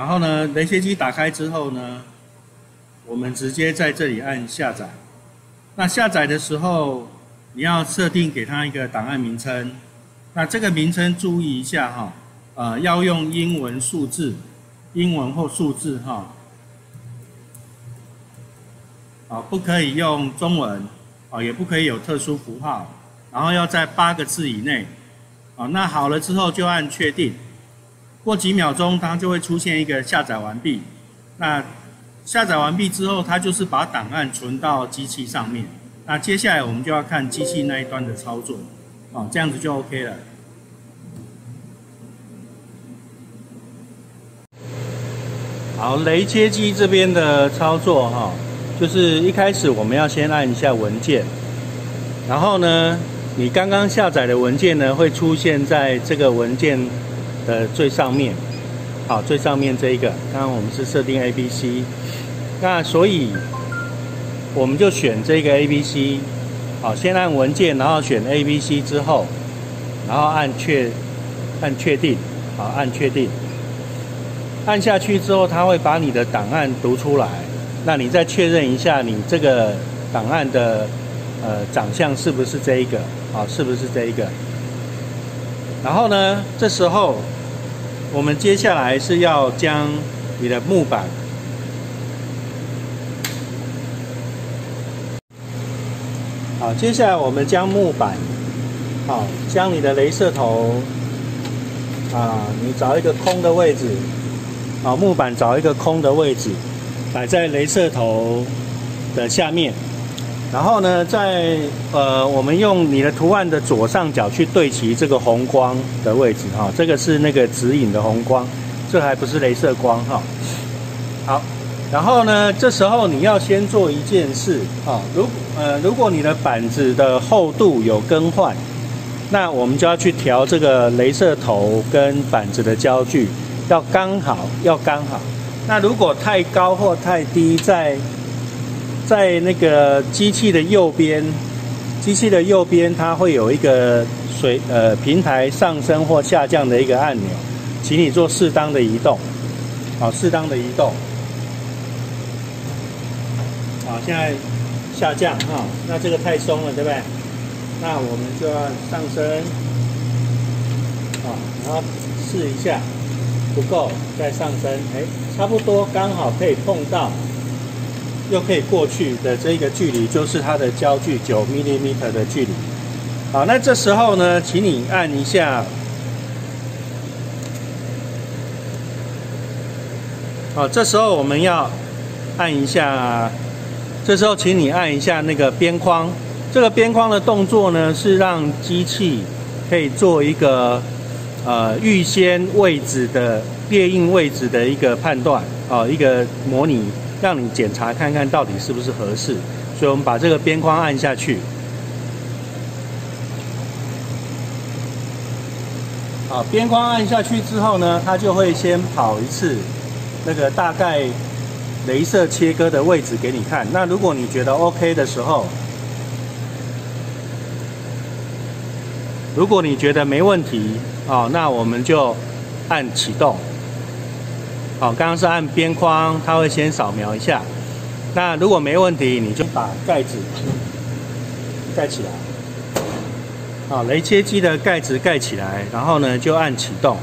然后呢，雷切机打开之后呢，我们直接在这里按下载。那下载的时候，你要设定给它一个档案名称。那这个名称注意一下哈，呃，要用英文数字，英文或数字哈，啊，不可以用中文，啊，也不可以有特殊符号，然后要在八个字以内。啊，那好了之后就按确定。过几秒钟，它就会出现一个下载完毕。那下载完毕之后，它就是把档案存到机器上面。那接下来我们就要看机器那一端的操作，哦，这样子就 OK 了。好，雷切机这边的操作哈，就是一开始我们要先按一下文件，然后呢，你刚刚下载的文件呢会出现在这个文件。的最上面，好，最上面这一个，刚刚我们是设定 A B C，那所以我们就选这个 A B C，好，先按文件，然后选 A B C 之后，然后按确，按确定，好，按确定，按下去之后，它会把你的档案读出来，那你再确认一下你这个档案的呃长相是不是这一个，啊，是不是这一个？然后呢？这时候，我们接下来是要将你的木板，好，接下来我们将木板，好，将你的镭射头，啊，你找一个空的位置，好，木板找一个空的位置，摆在镭射头的下面。然后呢，在呃，我们用你的图案的左上角去对齐这个红光的位置哈，这个是那个指引的红光，这还不是镭射光哈。好，然后呢，这时候你要先做一件事啊，如呃，如果你的板子的厚度有更换，那我们就要去调这个镭射头跟板子的焦距，要刚好，要刚好。那如果太高或太低，在在那个机器的右边，机器的右边它会有一个水呃平台上升或下降的一个按钮，请你做适当的移动，好，适当的移动，好，现在下降哈，那这个太松了，对不对？那我们就要上升，好，然后试一下，不够再上升，哎，差不多刚好可以碰到。又可以过去的这个距离，就是它的焦距九 m m 的距离。好，那这时候呢，请你按一下。好，这时候我们要按一下。这时候，请你按一下那个边框。这个边框的动作呢，是让机器可以做一个呃预先位置的列印位置的一个判断啊，一个模拟。让你检查看看到底是不是合适，所以我们把这个边框按下去。好，边框按下去之后呢，它就会先跑一次那个大概镭射切割的位置给你看。那如果你觉得 OK 的时候，如果你觉得没问题，哦，那我们就按启动。好，刚刚是按边框，它会先扫描一下。那如果没问题，你就把盖子盖起来。好，雷切机的盖子盖起来，然后呢就按启动。